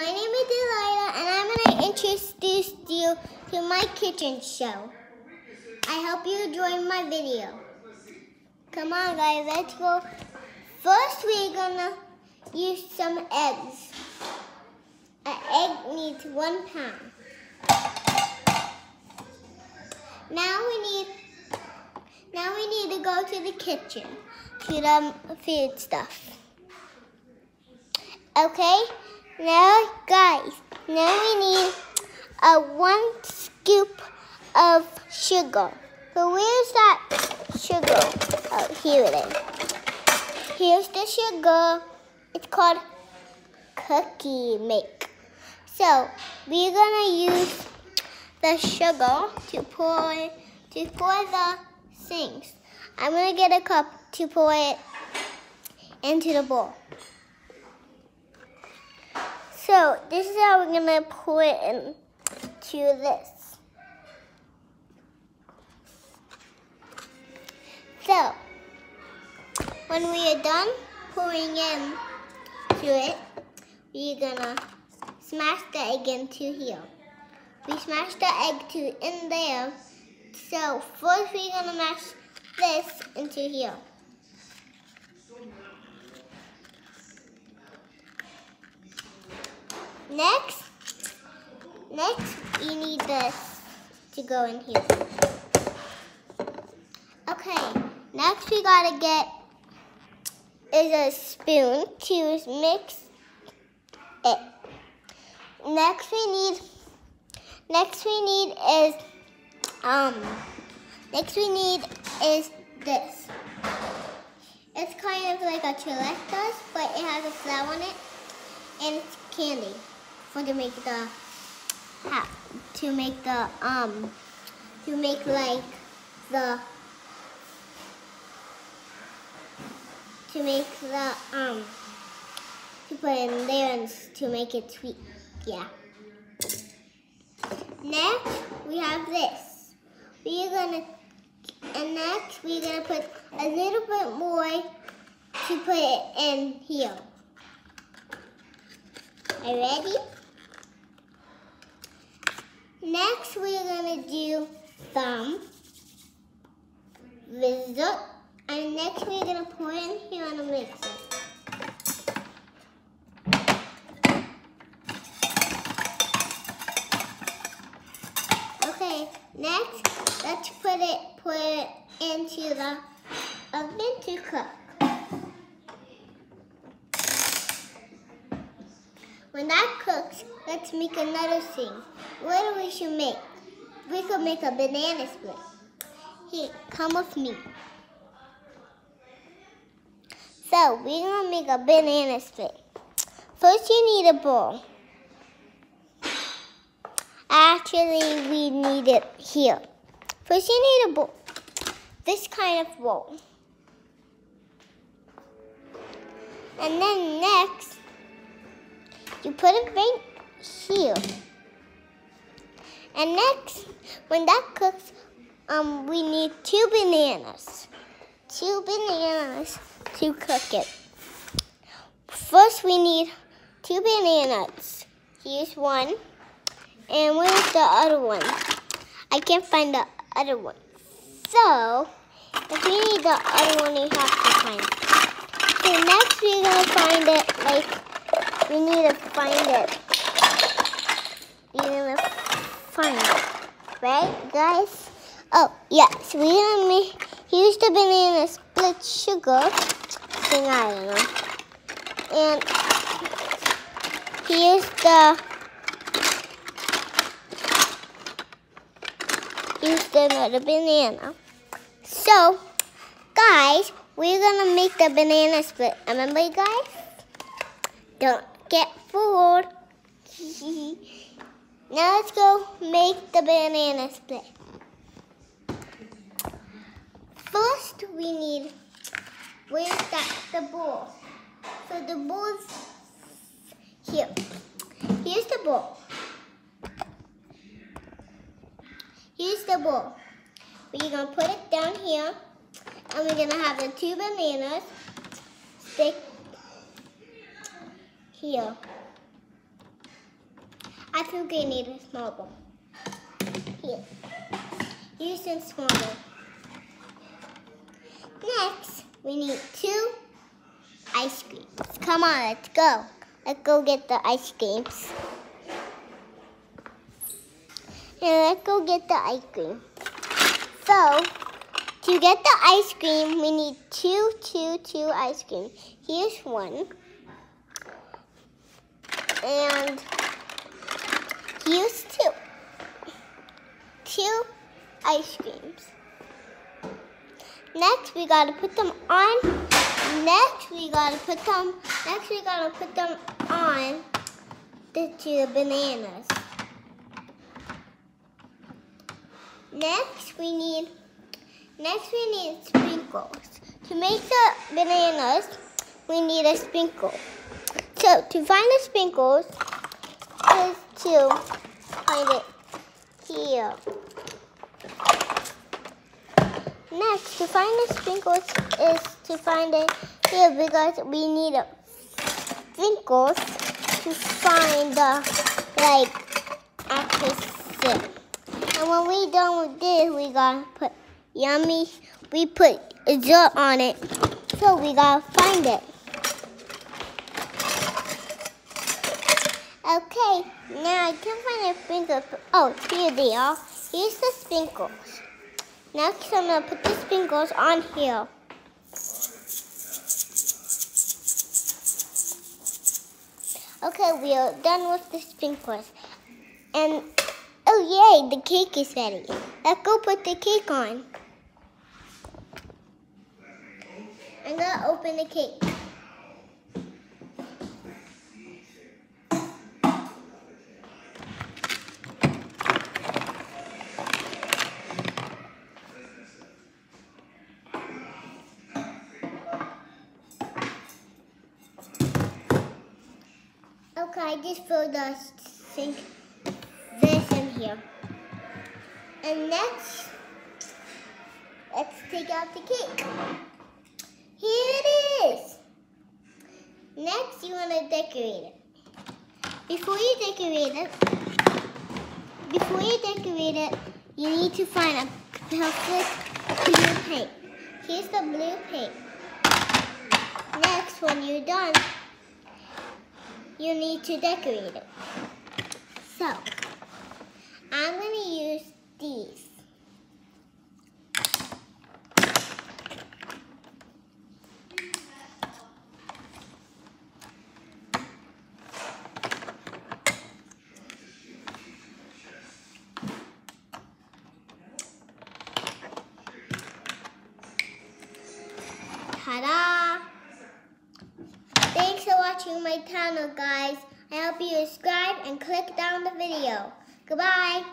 my name is Delilah, and I'm going to introduce you to my kitchen show. I hope you enjoy my video. Come on, guys, let's go. First, we're going to use some eggs. An egg needs one pound. Now we need now we need to go to the kitchen to um, the food stuff. Okay, now guys, now we need a one scoop of sugar. So where's that sugar? Oh, here it is. Here's the sugar. It's called cookie make. So we're gonna use the sugar to pour to pour the things. I'm gonna get a cup to pour it into the bowl. So this is how we're gonna pour it into this. So when we are done pouring in to it, we're gonna smash the egg into here. We smash the egg to in there. So first we're gonna mash this into here. Next, next you need this to go in here. Okay, next we gotta get is a spoon to mix it. Next we need next we need is um next we need is this. It's kind of like a chiletas, but it has a flower on it and it's candy for to make the to make the um to make like the to make the um to put in there and to make it sweet. Yeah. Next we have this. We're gonna and next we're gonna put a little bit more to put it in here. Are you ready? Next, we're gonna do thumb, visit, and next we're gonna pour in here on the mixer. Okay, next, let's put it put it into the oven to cook. When that cooks, let's make another thing. What do we should make? We could make a banana split. Here, come with me. So, we're gonna make a banana split. First, you need a bowl. Actually, we need it here. First, you need a bowl. This kind of bowl. And then next, you put it right here. And next, when that cooks, um, we need two bananas. Two bananas to cook it. First, we need two bananas. Here's one. And where's the other one? I can't find the other one. So, if we need the other one, we have to find it. So next, we're going to find it like we need to find it. We're gonna find it, right, guys? Oh, yes. We're gonna make. Here's the banana split sugar thing. I don't know. And here's the. Here's the banana. So, guys, we're gonna make the banana split. Remember, guys? Don't get fooled. now let's go make the banana split. First, we need, where's that, the bowl? So the bowl's here. Here's the bowl. Here's the bowl. We're gonna put it down here, and we're gonna have the two bananas stick here. I think we need a small bowl. Here. Use some small bowl. Next, we need two ice creams. Come on, let's go. Let's go get the ice creams. And let's go get the ice cream. So, to get the ice cream, we need two, two, two ice cream. Here's one. And use two. Two ice creams. Next, we gotta put them on. Next, we gotta put them. Next, we gotta put them on the two bananas. Next, we need. Next, we need sprinkles. To make the bananas, we need a sprinkle. So, to find the sprinkles, is to find it here. Next, to find the sprinkles is to find it here because we need sprinkles to find the like opposite. And when we done with this, we gotta put yummy. We put a dirt on it, so we gotta find it. Okay, now I can't find the sprinkles. Oh, here they are. Here's the sprinkles. Next, I'm going to put the sprinkles on here. Okay, we are done with the sprinkles. And, oh yay, the cake is ready. Let's go put the cake on. I'm going to open the cake. Okay, I just filled the sink this in here. And next, let's take out the cake. Here it is. Next, you want to decorate it. Before you decorate it, before you decorate it, you need to find a perfect blue paint. Here's the blue paint. Next, when you're done, you need to decorate it. So, I'm going to use these. Ta-da! Watching my channel, guys. I hope you subscribe and click down the video. Goodbye.